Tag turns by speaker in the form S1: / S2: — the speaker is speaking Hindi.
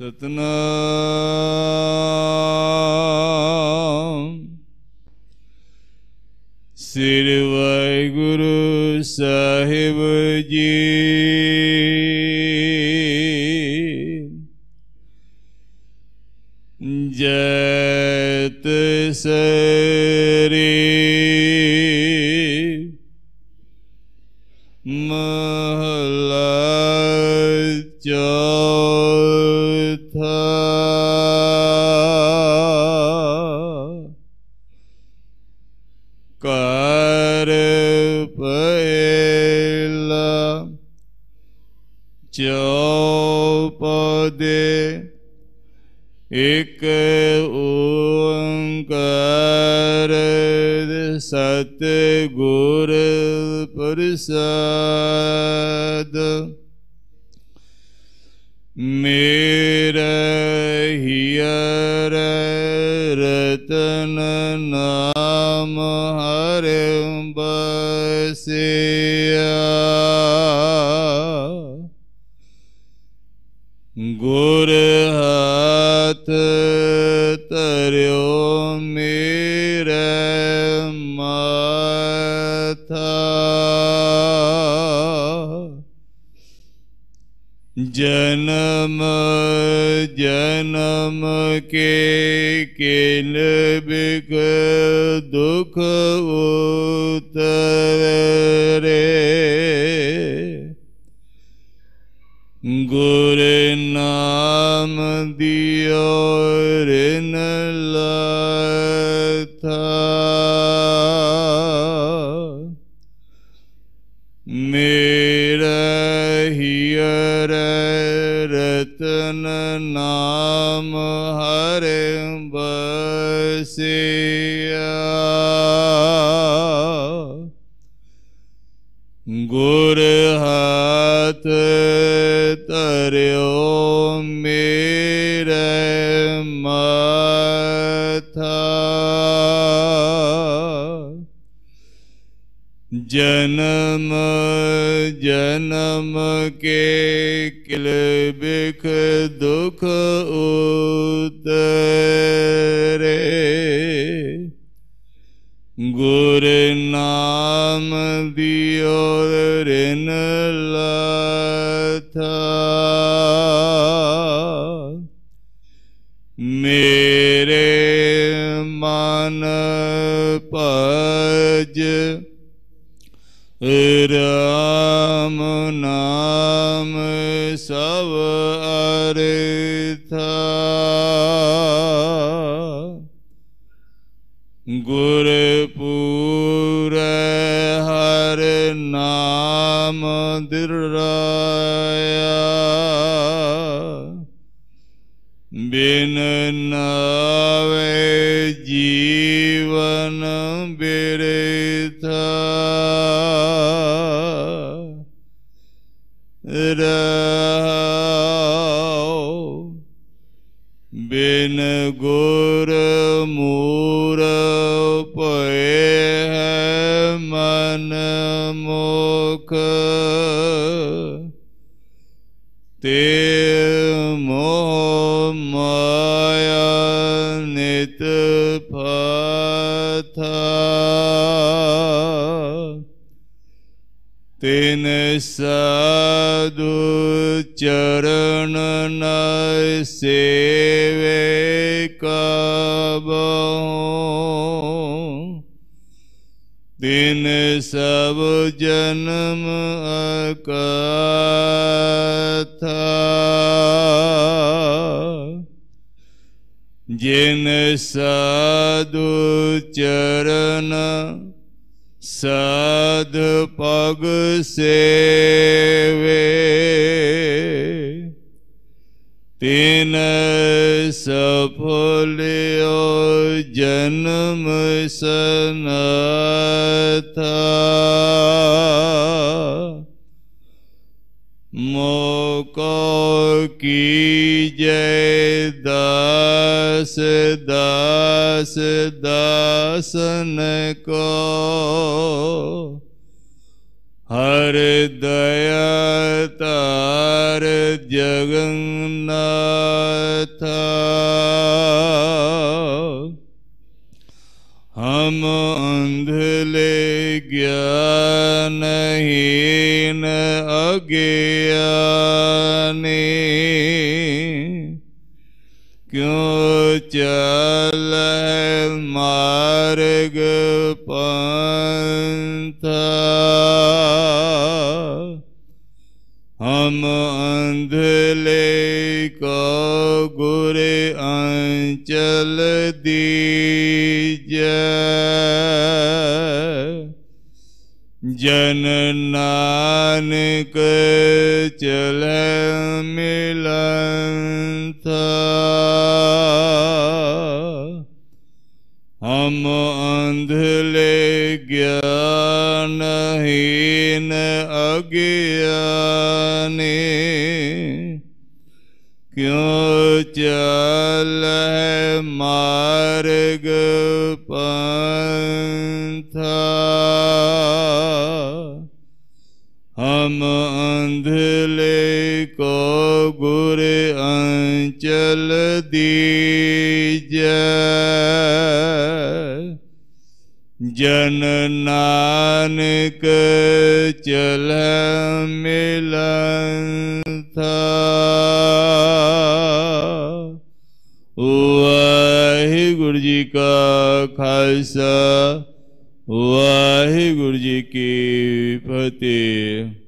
S1: ਸਤਨਾਮ। ਸ੍ਰੀ ਵਾਹਿਗੁਰੂ ਸਾਹਿਬ ਜੀ। ਜੈਤ ਸਰੀ ਇਕ ਓੰਕਾਰ ਸਤ ਗੁਰ ਪ੍ਰਸਾਦ। ਮੇਰਾ गुर हाथ तरो मेरे जन्म जन्म के किल बिक दुख उतरे। गुर मेरा हियर रतन नाम हर बसिया। गुर हाथ जनम जनम के किल बिख दुख उतरे। गुर नाम दियो ऋण मेरे मन पज ਰਾਮ ਨਾਮ ਸਭ ਅਰਥਾ। ਗੁਰ ਪੂਰੈ ਹਰ ਨਾਮ ਦਿਰਾਇਆ ਬਿਨ ਨਾਵੇ ਰਹਾਉ ਬਿਨ ਗੁਰ ਮੂਰ ਪਏ ਹੈ ਮਨ ਮੁਖ ਤੇ ਤਿਨ ਸਾਧੂ ਚਰਨ ਨ ਸੇਵੇ ਕਬਹੁ। ਤਿਨ ਸਭ ਜਨਮ ਅਕਥਾ। ਜਿਨ ਸਾਧੂ ਚਰਨ सद पग से वे तीन सफल जन्म सन था मोको की जय दस दस दसन को हर दया तार जगन्नाथ। हम अंधले ज्ञान हीन अज्ञा हम अंधले को गुरे अंचल दीज। जन नानक चल मिलन था हम अंधले ਗਿਆਨਹੀਨ ਅਗਿਆਨੇ ਕਿਉ ਚਲ ਹੈ ਮਾਰਗ ਪੰਥਾ? ਹਮ ਅੰਧਲੇ ਕੋ ਗੁਰ ਅੰਚਲ ਦੀਜੈ। जन नानक चल मिलन था वाहिगुरु जी का खालसा वाहिगुरु जी की फतेह।